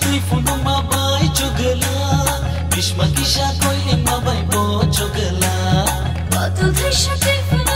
তুই ফুনু মাবাই চোগলা গ্রীষ্মা কিসা কইলে মাবাই বো চোগলা কত ঘাসা তুই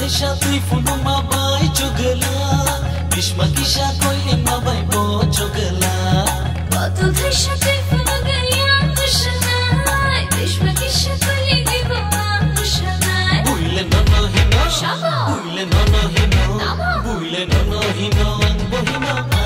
Aisha tui funu mabai chugala Bishma kisha koile mabai bo chugala Bato dhaisha tui funu gaya kushanai Bishma kisha koile dibo kushanai Buile no no hino Shaba Buile no no hino Buile no no hino Bohino